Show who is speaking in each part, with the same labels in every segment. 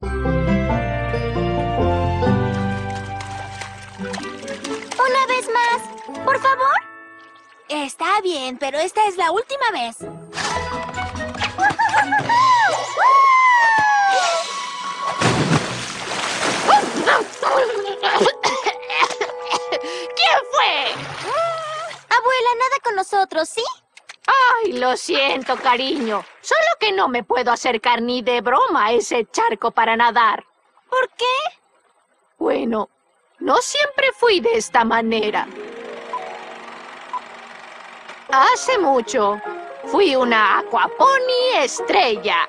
Speaker 1: Una vez más, por favor.
Speaker 2: Está bien, pero esta es la última vez.
Speaker 3: ¿Quién fue?
Speaker 1: Abuela, nada con nosotros, ¿sí?
Speaker 3: Ay, lo siento, cariño. Solo que no me puedo acercar ni de broma a ese charco para nadar.
Speaker 1: ¿Por qué?
Speaker 3: Bueno, no siempre fui de esta manera. Hace mucho fui una aquaponi estrella.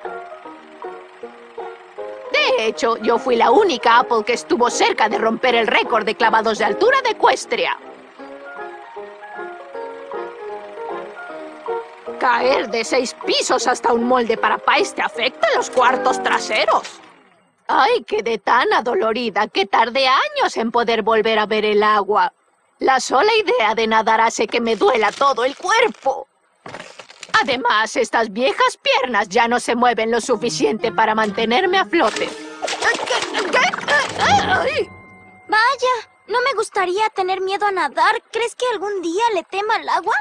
Speaker 3: De hecho, yo fui la única Apple que estuvo cerca de romper el récord de clavados de altura de Ecuestria. Caer de seis pisos hasta un molde para país te afecta los cuartos traseros. Ay, quedé tan adolorida que tardé años en poder volver a ver el agua. La sola idea de nadar hace que me duela todo el cuerpo. Además, estas viejas piernas ya no se mueven lo suficiente para mantenerme a flote. Ay.
Speaker 1: Vaya, no me gustaría tener miedo a nadar. ¿Crees que algún día le tema al agua?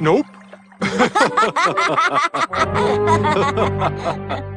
Speaker 4: Nope.